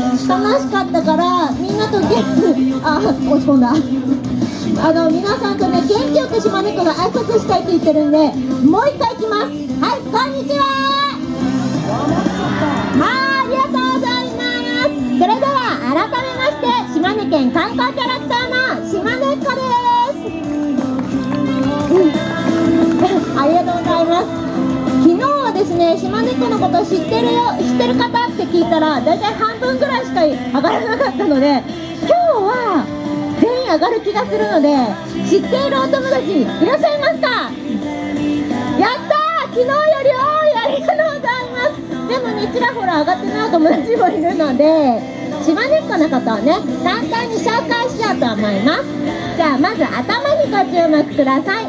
楽しかったからみんなとゲッあ落ち込んだ。あの皆さんとね元気よく島猫の挨拶したいって言ってるんでもう一回いきます。はいこんにちは。はいありがとうございます。それでは改めまして島根県観光キャラクターですね島根っ子のこと知ってるよ知ってる方って聞いたら大体半分ぐらいしか上がらなかったので今日は全員上がる気がするので知っているお友達いらっしゃいますか？やったー！昨日より多いありがとうございます！でもねちらほら上がってないお友達もいるので島根っ子のことをね簡単に紹介しようと思います。じゃあまず頭にご注目ください。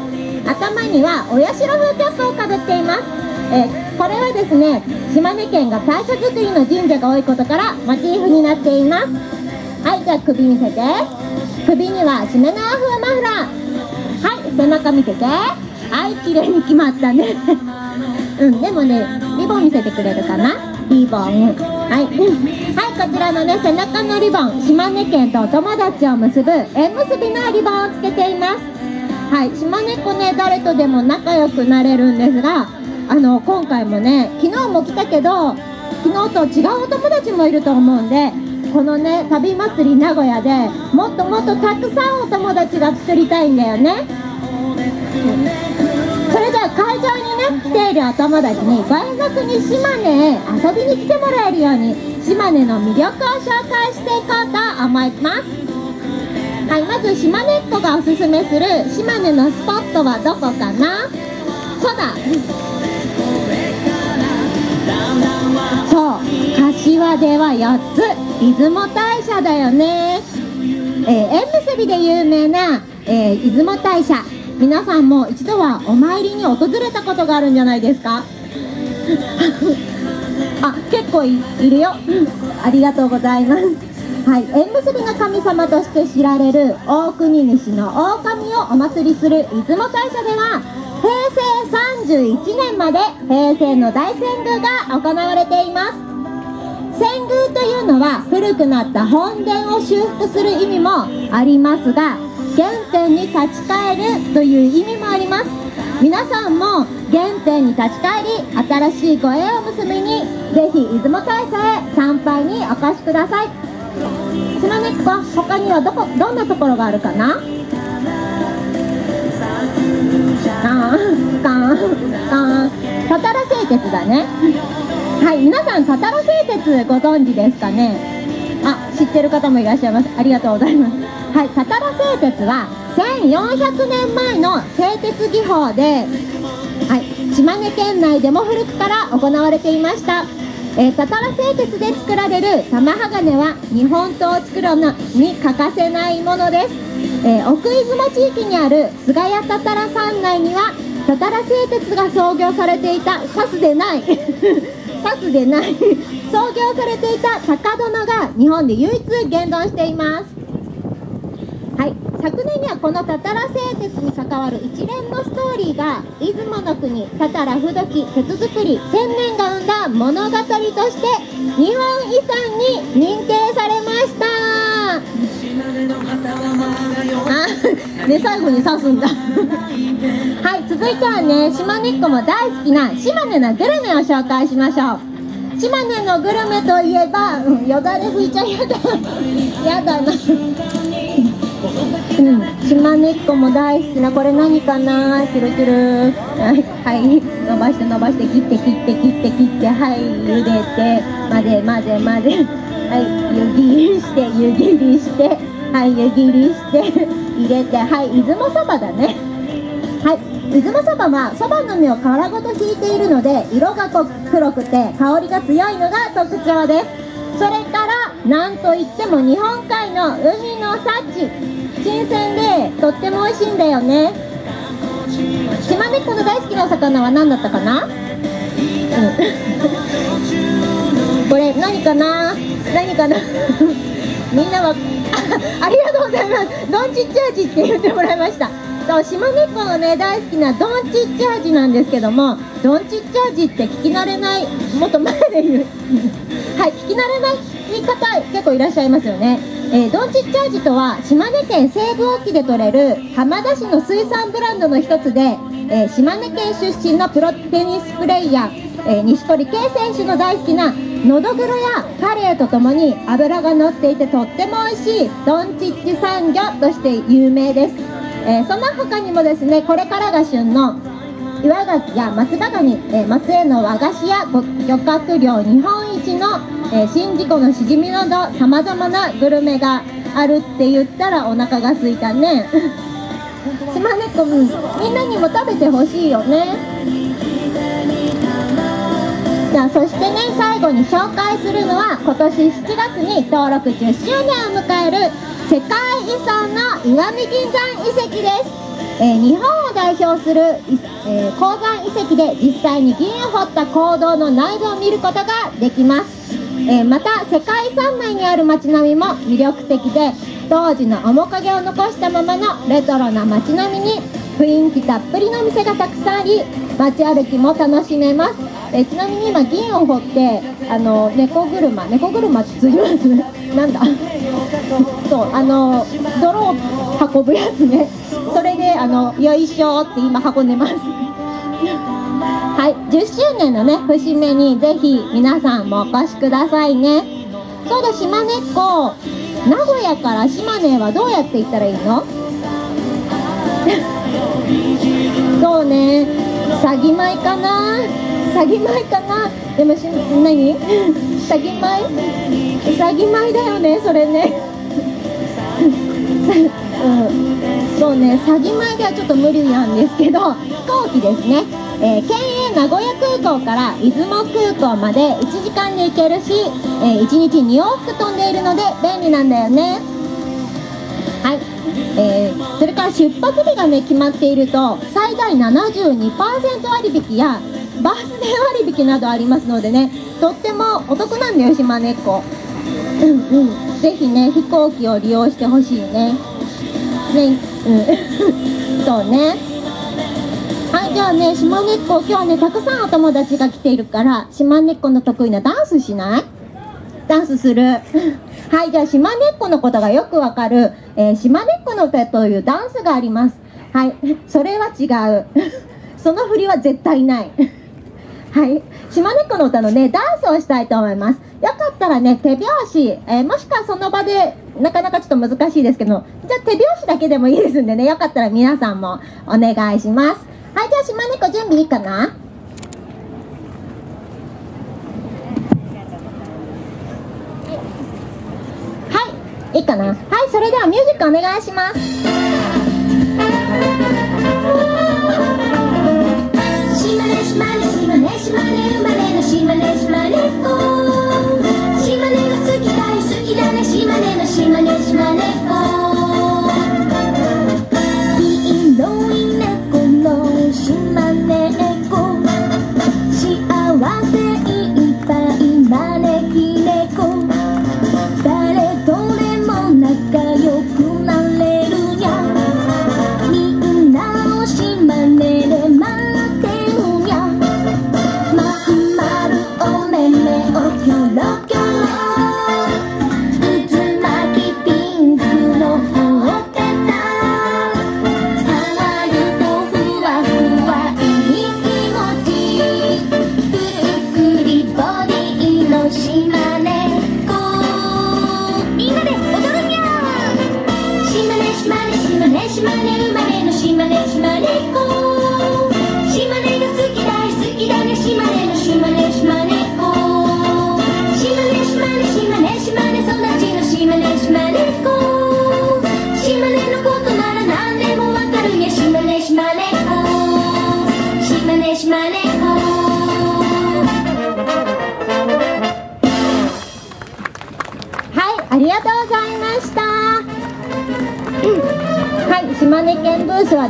頭にはお社風キャップをかぶっています。えこれはですね島根県が大社作りの神社が多いことからモチーフになっています。はいじゃあ首見せて。首にはしめ縄風マフラーはい背中見せて。はい綺麗に決まったね。うんでもねリボン見せてくれるかな。リボン。はい、はい、こちらのね背中のリボン。島根県とお友達を結ぶ縁結びのリボンをつけています。はい。島根っ子ね誰とでも仲良くなれるんですがあの今回もね昨日も来たけど昨日と違うお友達もいると思うんでこのね旅祭り名古屋でもっともっとたくさんお友達が作りたいんだよね。それでは会場にね来ているお友達にご遠足に島根へ遊びに来てもらえるように島根の魅力を紹介していこうと思います。はいまず島根っ子がおすすめする島根のスポットはどこかな？そうだ。そう柏では4つ。出雲大社だよね、えー、縁結びで有名な、えー、出雲大社。皆さんも一度はお参りに訪れたことがあるんじゃないですか？あ結構いるよ。ありがとうございます。はい、縁結びの神様として知られる大国主の狼をお祭りする出雲大社では平成31年まで平成の大遷宮が行われています。遷宮というのは古くなった本殿を修復する意味もありますが原点に立ち返るという意味もあります。皆さんも原点に立ち返り新しいご縁を結びにぜひ出雲大社へ参拝にお越しください。島根っ子他にはどこどんなところがあるかな？あーかーかーたたら製鉄だねはい皆さんたたら製鉄ご存知ですかねあ知ってる方もいらっしゃいますありがとうございますはいたたら製鉄は1400年前の製鉄技法ではい島根県内でも古くから行われていましたえー、たたら製鉄で作られる玉鋼は日本刀を作るのに欠かせないものです、えー、奥出雲地域にある菅谷たたら山内にはたたら製鉄が創業されていたサスでない。サスでない。創業されていた高殿が日本で唯一現存しています。はい。昨年にはこのたたら製鉄に関わる一連のストーリーが出雲の国たたら不時鉄作り千年が生んだ物語として日本遺産に認定されましたあで最後に刺すんだ。はい続いてはね島根っ子も大好きな島根のグルメを紹介しましょう。島根のグルメといえば、うん、よだれ拭いちゃやだ。やだな。うん、島根っ子も大好きなこれ何かな？キュルキル、はい、伸ばして伸ばして切って切って切って切ってはい茹でて混ぜ混ぜ混ぜ。はい湯切りして湯切りしてはい湯切りして入れてはい出雲そばだね。はい出雲そばはそばの実を皮ごとひいているので色が黒くて香りが強いのが特徴です。それからなんといっても日本海の海の幸。新鮮でとっても美味しいんだよね。島根っ子の大好きなお魚は何だったかな、うん、これ何かな？何かな？みんなは ありがとうございます。どんちっち味って言ってもらいました。と島根っ子のね大好きなドンチッチ味なんですけどもドンチッチ味って聞き慣れないもっと前で言う。はい聞き慣れない方結構いらっしゃいますよね。えー、ドンチッチ味とは島根県西部沖で採れる浜田市の水産ブランドの一つで、えー、島根県出身のプロテニスプレーヤー、えー、錦織圭選手の大好きなのどぐろやカレーとともに脂が乗っていてとっても美味しいドンチッチ産魚として有名です、えその他にもですねこれからが旬の岩ガキや松葉ガニ、え松江の和菓子や漁獲量日本一のえー、宍道湖のしじみなどさまざまなグルメがあるって言ったらお腹がすいたね。島根っこ、みんなにも食べてほしいよね。そしてね最後に紹介するのは今年7月に登録10周年を迎える世界遺産の石見銀山遺跡です、えー、日本を代表する、えー、鉱山遺跡で実際に銀を掘った坑道の内部を見ることができます。えー、また世界遺産内にある街並みも魅力的で当時の面影を残したままのレトロな街並みに雰囲気たっぷりの店がたくさんあり街歩きも楽しめます、え、ちなみに今銀を掘ってあの猫車猫車って通じます？なんだ？そうあの泥を運ぶやつね。それであのよいしょって今運んでます。はい10周年のね節目にぜひ皆さんもお越しくださいね。そうだ島根っ子。名古屋から島根はどうやって行ったらいいの？そうね。詐欺米かな？詐欺米かな？でもし何？詐欺米？詐欺米だよねそれね。うん、そうね詐欺米ではちょっと無理なんですけど飛行機ですね。えー、県営名古屋空港から出雲空港まで1時間で行けるし、えー、1日2往復飛んでいるので便利なんだよね。はい、えー、それから出発日がね決まっていると最大72%割引やバースデー割引などありますのでねとってもお得なんだよ島根っこうんうん。ぜひね飛行機を利用してほしいね。ねうん。そうね。はいじゃあね島根っこ今日ねたくさんお友達が来ているから島根っこの得意なダンスしない？ダンスする。はいじゃあ島根っこのことがよくわかる、えー、島根っこの歌というダンスがあります。はいそれは違う。その振りは絶対ない。はい島根っこの歌のねダンスをしたいと思います。よかったらね手拍子、えー、もしくはその場でなかなかちょっと難しいですけどじゃあ手拍子だけでもいいですんでねよかったら皆さんもお願いします。はいじゃあ島猫準備いいかなはいいいかな。はいそれではミュージックお願いします。島根島根島根島根生まれの島根島根っ子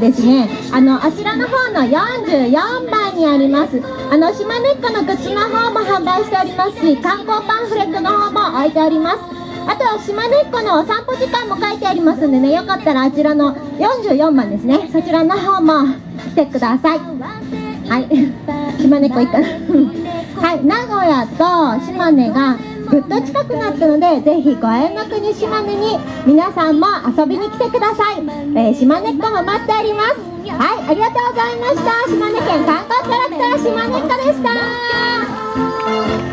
ですねあのあちらの方の44番にあります。あの島根っこの靴の方も販売しておりますし観光パンフレットの方も置いております。あとは島根っこのお散歩時間も書いてありますんでねよかったらあちらの44番ですねそちらの方も来てください。はい。島根っこいいかなはい。名古屋と島根がぐっと近くなったのでぜひご縁の国島根に皆さんも遊びに来てください、えー、島根っ子も待っております。はい。ありがとうございました。島根県観光キャラクター島根っ子でした。